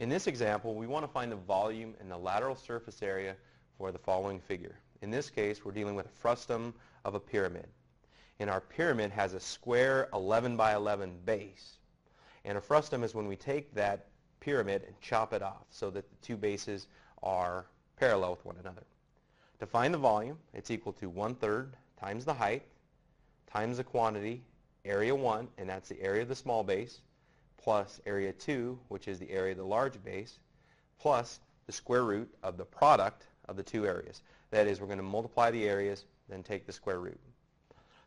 In this example, we want to find the volume and the lateral surface area for the following figure. In this case, we're dealing with a frustum of a pyramid. And our pyramid has a square 11 by 11 base. And a frustum is when we take that pyramid and chop it off so that the two bases are parallel with one another. To find the volume, it's equal to one-third times the height times the quantity, area 1, and that's the area of the small base, plus area 2, which is the area of the large base, plus the square root of the product of the two areas. That is, we're going to multiply the areas, then take the square root.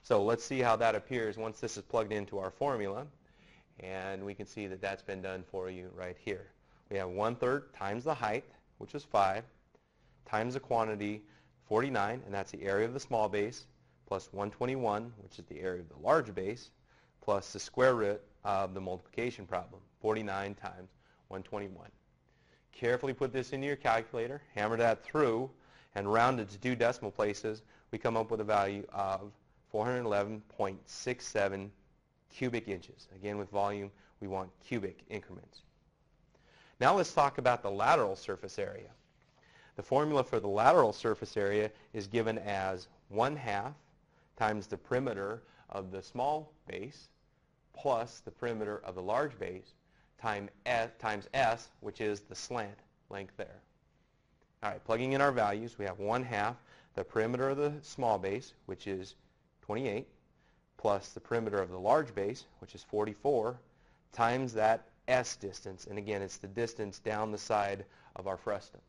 So let's see how that appears once this is plugged into our formula. And we can see that that's been done for you right here. We have one-third times the height, which is 5, times the quantity, 49, and that's the area of the small base, plus 121, which is the area of the large base, plus the square root of the multiplication problem, 49 times 121. Carefully put this into your calculator, hammer that through, and round it to two decimal places. We come up with a value of 411.67 cubic inches. Again, with volume, we want cubic increments. Now let's talk about the lateral surface area. The formula for the lateral surface area is given as 1 half times the perimeter of the small base plus the perimeter of the large base times S, times S, which is the slant length there. All right, plugging in our values, we have 1 half the perimeter of the small base, which is 28, plus the perimeter of the large base, which is 44, times that S distance. And again, it's the distance down the side of our frustum.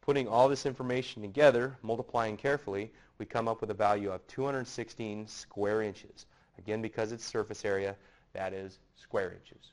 Putting all this information together, multiplying carefully, we come up with a value of 216 square inches. Again, because it's surface area, that is square inches.